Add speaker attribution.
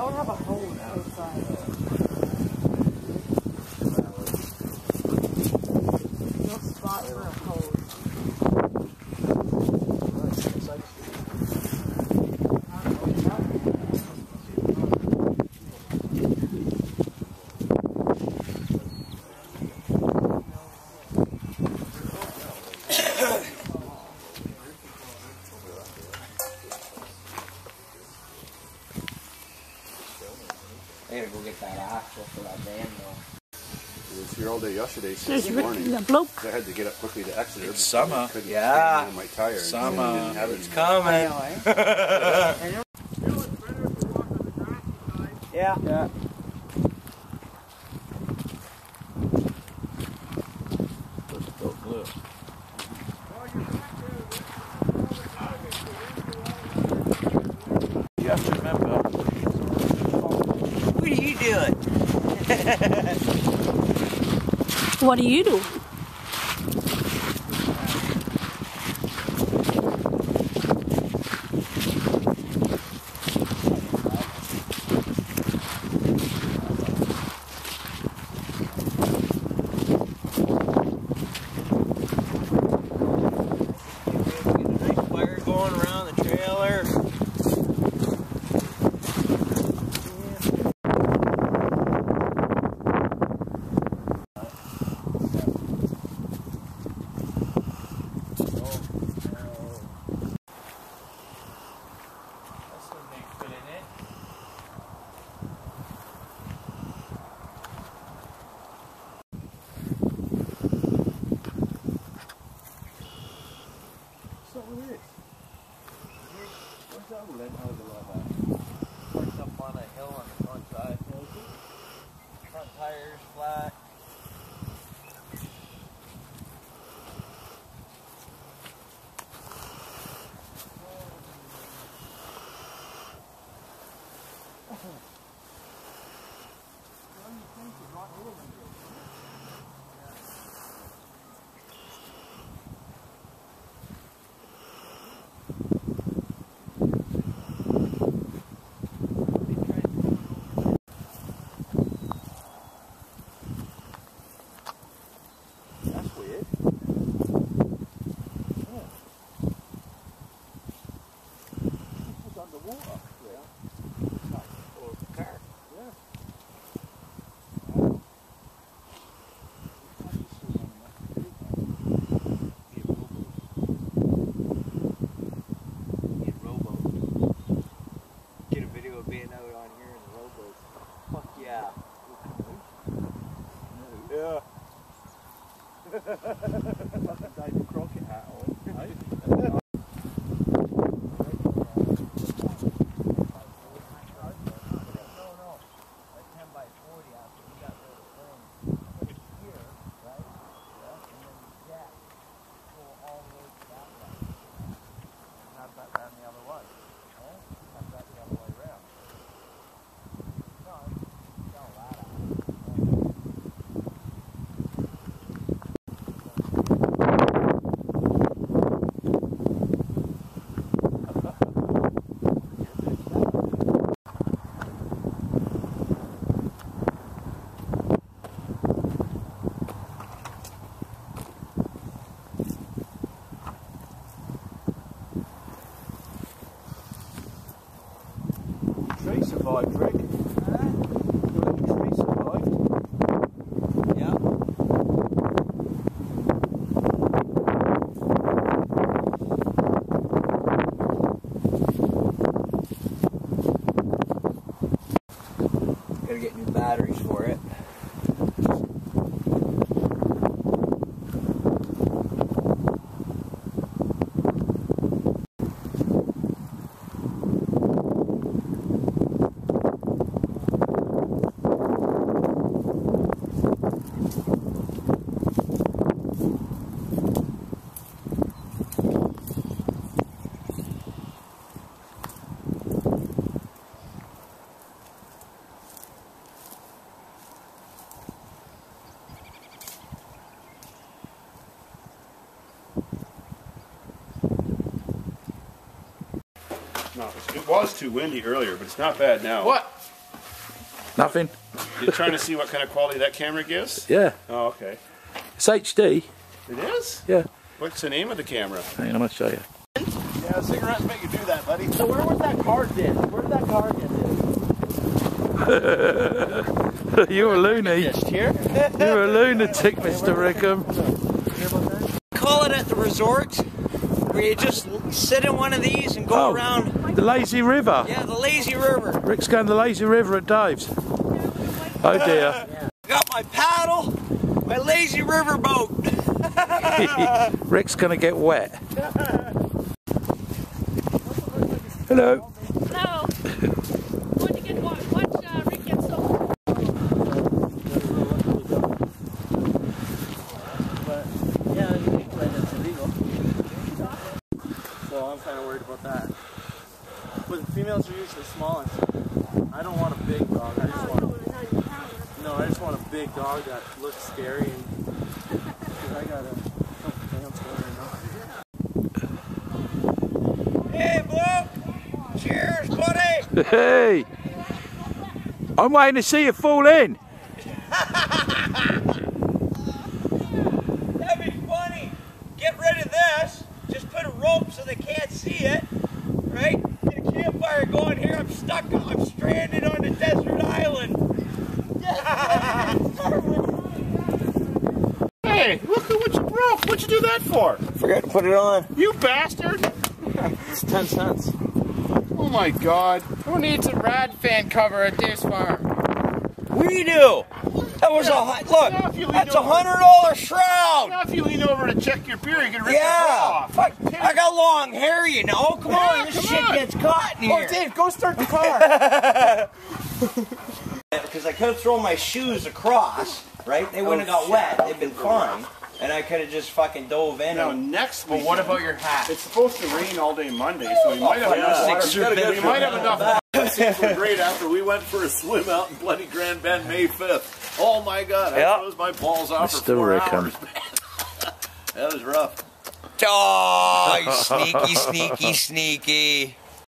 Speaker 1: don't have a hole outside.
Speaker 2: caracho, flamengo.
Speaker 3: It was here all day yesterday,
Speaker 4: six
Speaker 3: in the morning. I had to get up quickly to exit.
Speaker 5: It's summer.
Speaker 2: Yeah.
Speaker 3: My tires.
Speaker 5: Summer.
Speaker 2: It's coming.
Speaker 1: I
Speaker 2: yeah.
Speaker 5: Yeah.
Speaker 2: What
Speaker 4: do you do?
Speaker 2: tires flat.
Speaker 3: What do
Speaker 5: you think is
Speaker 2: not Fuck
Speaker 5: yeah.
Speaker 2: No. Yeah.
Speaker 5: Fucking Davy Crockett hat on. vibe
Speaker 2: trick. No, it
Speaker 3: was too windy earlier, but it's not bad now.
Speaker 5: What? Nothing.
Speaker 3: You're trying to see what kind of quality that camera gives?
Speaker 5: Yeah.
Speaker 3: Oh, okay.
Speaker 5: It's HD.
Speaker 3: It is?
Speaker 5: Yeah.
Speaker 3: What's the name of the camera?
Speaker 5: Hang on, I'm going to show you.
Speaker 2: Yeah, cigarettes make you do that, buddy. So where was that card did? Where did that card get
Speaker 5: You're a loony. You're a lunatic, Mr. Rickham
Speaker 2: resort, where you just sit in one of these and go
Speaker 5: Oh.
Speaker 2: around.
Speaker 5: The lazy river.
Speaker 2: Yeah, the lazy river.
Speaker 5: Rick's going to the lazy river at Dave's. Oh dear.
Speaker 2: Got my paddle, my lazy river boat.
Speaker 5: Rick's going to get wet. Hello.
Speaker 6: No. Going to get watch, watch uh, Rick get so.
Speaker 7: But yeah, you can play that's illegal. So I'm kind of worried about that. But females are usually smaller. I don't want a big dog. I just want no. I just want a big dog that looks scary and 'cause I got a couple plants going right now.
Speaker 2: Hey, Blue! Cheers, buddy!
Speaker 5: Hey. I'm waiting to see you fall in.
Speaker 2: That'd be funny. Get rid of this. Just put a rope so they can't see it. Right? Get a campfire going here. I'm stuck. I'm stranded on the desert
Speaker 3: Hey, look at what you broke. What'd you do that for?
Speaker 2: Forgot to put it on.
Speaker 3: You bastard!
Speaker 7: It's ten cents.
Speaker 3: Oh my god.
Speaker 8: Who needs a rad fan cover at this farm?
Speaker 2: We do. That was a hu- look.
Speaker 3: Yeah, if you lean
Speaker 2: That's a hundred dollar shroud.
Speaker 3: Now if you lean over to check your beer, you can rip the
Speaker 2: Yeah.
Speaker 3: top off.
Speaker 2: Fuck. I got long hair, you know. Come on, this
Speaker 3: come
Speaker 2: shit
Speaker 3: on.
Speaker 2: gets caught in
Speaker 7: Oh,
Speaker 2: here.
Speaker 7: Dave, go start the car.
Speaker 2: Because I could have thrown my shoes across, right? They wouldn't have got oh, wet. They'd been fine. And I could have just fucking dove in.
Speaker 3: Now
Speaker 2: and,
Speaker 3: next
Speaker 8: But what about your hat?
Speaker 3: It's supposed to rain all day Monday, so we might have
Speaker 2: oh,
Speaker 3: enough
Speaker 2: yeah.
Speaker 3: water.
Speaker 2: Six or
Speaker 3: We might have enough
Speaker 9: Things were great after we went for a swim out in Bloody Grand Bend May 5th. Oh my god, I froze my balls off
Speaker 5: Mr.
Speaker 9: for four
Speaker 5: Rickham.
Speaker 9: hours. that was rough.
Speaker 2: oh, sneaky, sneaky, sneaky.